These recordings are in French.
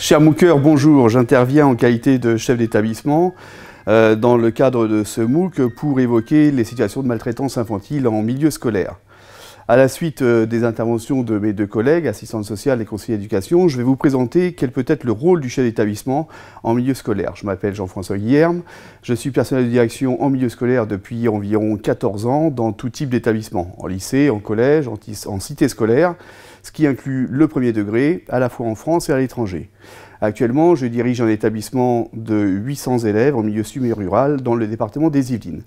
Cher Mooker, bonjour. J'interviens en qualité de chef d'établissement euh, dans le cadre de ce MOOC pour évoquer les situations de maltraitance infantile en milieu scolaire. À la suite euh, des interventions de mes deux collègues, assistantes sociales et conseillers d'éducation, je vais vous présenter quel peut être le rôle du chef d'établissement en milieu scolaire. Je m'appelle Jean-François Guillerme, je suis personnel de direction en milieu scolaire depuis environ 14 ans dans tout type d'établissement, en lycée, en collège, en cité scolaire ce qui inclut le premier degré, à la fois en France et à l'étranger. Actuellement, je dirige un établissement de 800 élèves en milieu semi-rural dans le département des Yvelines.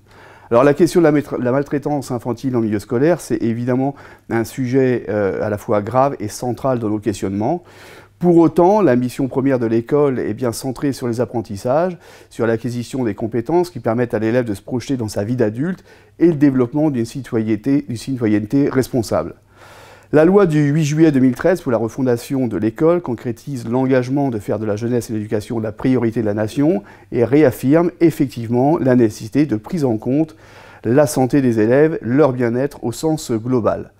Alors la question de la, maltraitance infantile en milieu scolaire, c'est évidemment un sujet euh, à la fois grave et central dans nos questionnements. Pour autant, la mission première de l'école est bien centrée sur les apprentissages, sur l'acquisition des compétences qui permettent à l'élève de se projeter dans sa vie d'adulte et le développement d'une citoyenneté responsable. La loi du 8 juillet 2013 pour la refondation de l'école concrétise l'engagement de faire de la jeunesse et l'éducation la priorité de la nation et réaffirme effectivement la nécessité de prise en compte la santé des élèves, leur bien-être au sens global.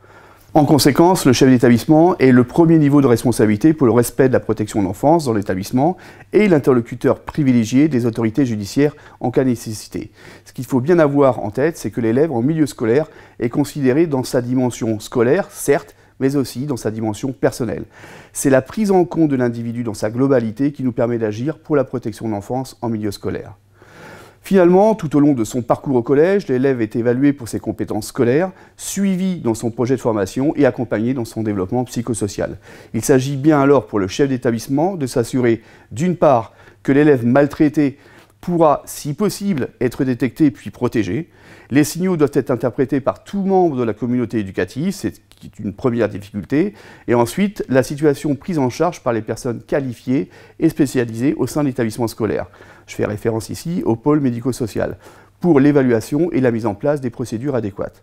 En conséquence, le chef d'établissement est le premier niveau de responsabilité pour le respect de la protection de l'enfance dans l'établissement et l'interlocuteur privilégié des autorités judiciaires en cas de nécessité. Ce qu'il faut bien avoir en tête, c'est que l'élève en milieu scolaire est considéré dans sa dimension scolaire, certes, mais aussi dans sa dimension personnelle. C'est la prise en compte de l'individu dans sa globalité qui nous permet d'agir pour la protection de l'enfance en milieu scolaire. Finalement, tout au long de son parcours au collège, l'élève est évalué pour ses compétences scolaires, suivi dans son projet de formation et accompagné dans son développement psychosocial. Il s'agit bien alors pour le chef d'établissement de s'assurer d'une part que l'élève maltraité pourra, si possible, être détecté puis protégé. Les signaux doivent être interprétés par tout membre de la communauté éducative, c'est une première difficulté. Et ensuite, la situation prise en charge par les personnes qualifiées et spécialisées au sein de l'établissement scolaire. Je fais référence ici au pôle médico-social pour l'évaluation et la mise en place des procédures adéquates.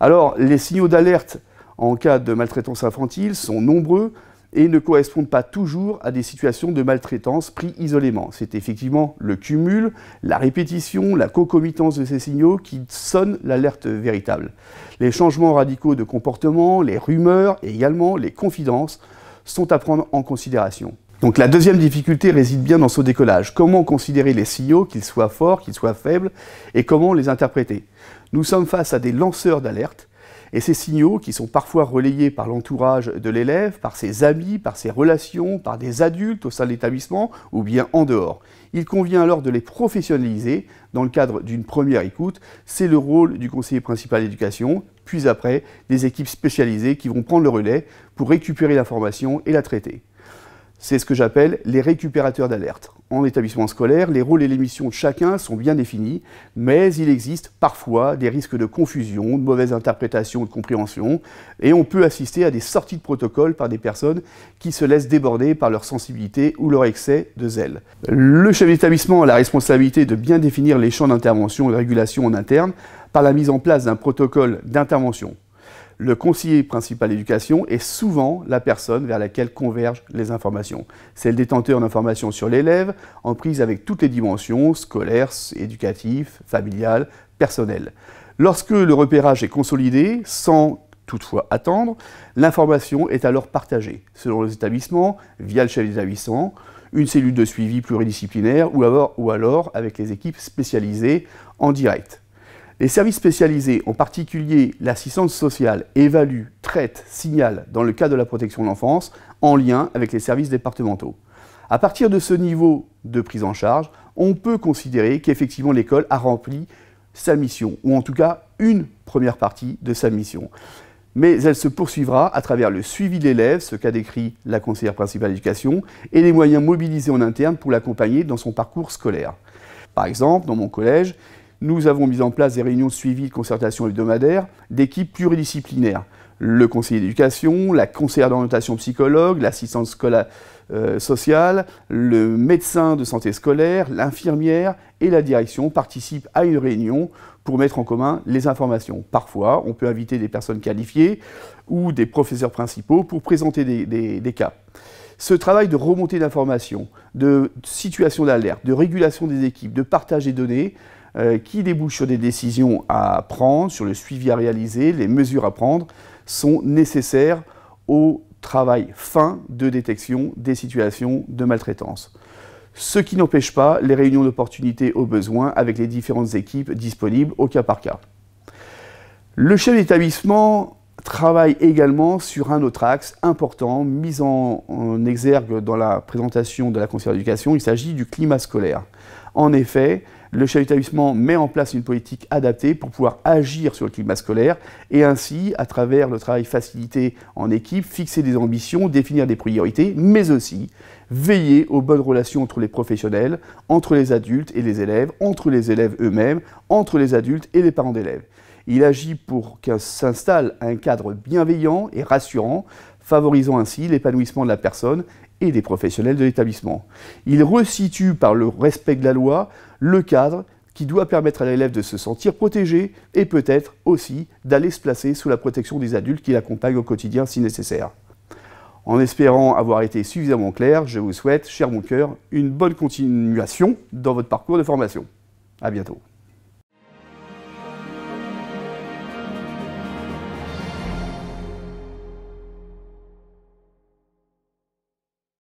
Alors, les signaux d'alerte en cas de maltraitance infantile sont nombreux, et ne correspondent pas toujours à des situations de maltraitance pris isolément. C'est effectivement le cumul, la répétition, la concomitance de ces signaux qui sonnent l'alerte véritable. Les changements radicaux de comportement, les rumeurs et également les confidences sont à prendre en considération. Donc la deuxième difficulté réside bien dans ce décollage. Comment considérer les signaux, qu'ils soient forts, qu'ils soient faibles, et comment les interpréter? Nous sommes face à des lanceurs d'alerte et ces signaux, qui sont parfois relayés par l'entourage de l'élève, par ses amis, par ses relations, par des adultes au sein de l'établissement ou bien en dehors. Il convient alors de les professionnaliser dans le cadre d'une première écoute. C'est le rôle du conseiller principal d'éducation, puis après des équipes spécialisées qui vont prendre le relais pour récupérer l'information et la traiter. C'est ce que j'appelle les récupérateurs d'alerte. En établissement scolaire, les rôles et les missions de chacun sont bien définis, mais il existe parfois des risques de confusion, de mauvaise interprétation, de compréhension, et on peut assister à des sorties de protocole par des personnes qui se laissent déborder par leur sensibilité ou leur excès de zèle. Le chef d'établissement a la responsabilité de bien définir les champs d'intervention et de régulation en interne par la mise en place d'un protocole d'intervention le conseiller principal d'éducation est souvent la personne vers laquelle convergent les informations. C'est le détenteur d'informations sur l'élève, en prise avec toutes les dimensions, scolaires, éducatives, familiales, personnelles. Lorsque le repérage est consolidé, sans toutefois attendre, l'information est alors partagée, selon les établissements, via le chef d'établissement, une cellule de suivi pluridisciplinaire ou alors, ou alors avec les équipes spécialisées en direct. Les services spécialisés, en particulier l'assistance sociale, évaluent, traitent, signalent dans le cadre de la protection de l'enfance en lien avec les services départementaux. À partir de ce niveau de prise en charge, on peut considérer qu'effectivement l'école a rempli sa mission, ou en tout cas une première partie de sa mission. Mais elle se poursuivra à travers le suivi de l'élève, ce qu'a décrit la conseillère principale d'éducation, et les moyens mobilisés en interne pour l'accompagner dans son parcours scolaire. Par exemple, dans mon collège, nous avons mis en place des réunions de suivi de concertation hebdomadaire d'équipes pluridisciplinaires. Le conseiller d'éducation, la conseillère d'orientation psychologue, l'assistante euh, sociale, le médecin de santé scolaire, l'infirmière et la direction participent à une réunion pour mettre en commun les informations. Parfois, on peut inviter des personnes qualifiées ou des professeurs principaux pour présenter des, des cas. Ce travail de remontée d'informations, de situation d'alerte, de régulation des équipes, de partage des données, euh, qui débouchent sur des décisions à prendre, sur le suivi à réaliser, les mesures à prendre, sont nécessaires au travail fin de détection des situations de maltraitance. Ce qui n'empêche pas les réunions d'opportunité au besoin avec les différentes équipes disponibles au cas par cas. Le chef d'établissement travaille également sur un autre axe important mis en, exergue dans la présentation de la conseillère d'éducation, il s'agit du climat scolaire. En effet, le chef d'établissement met en place une politique adaptée pour pouvoir agir sur le climat scolaire et ainsi, à travers le travail facilité en équipe, fixer des ambitions, définir des priorités, mais aussi veiller aux bonnes relations entre les professionnels, entre les adultes et les élèves, entre les élèves eux-mêmes, entre les adultes et les parents d'élèves. Il agit pour que s'installe un cadre bienveillant et rassurant, favorisant ainsi l'épanouissement de la personne et des professionnels de l'établissement. Il resitue par le respect de la loi le cadre qui doit permettre à l'élève de se sentir protégé et peut-être aussi d'aller se placer sous la protection des adultes qui l'accompagnent au quotidien si nécessaire. En espérant avoir été suffisamment clair, je vous souhaite, cher mon cœur, une bonne continuation dans votre parcours de formation. À bientôt.